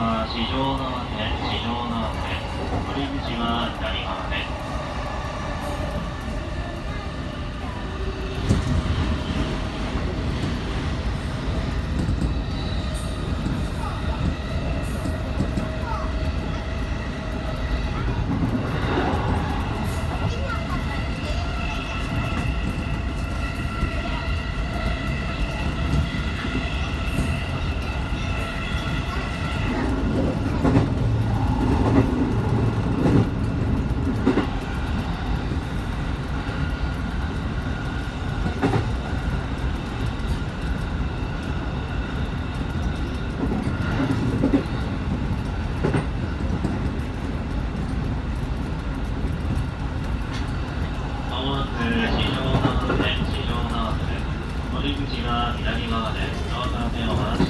は地上側線、地上側線。乗り口は左側です。今まで動画話